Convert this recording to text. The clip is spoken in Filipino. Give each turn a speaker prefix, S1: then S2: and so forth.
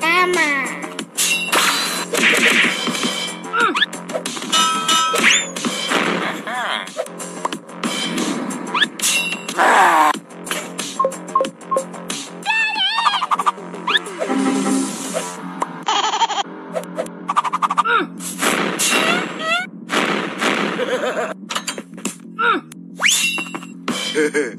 S1: Tama. mm.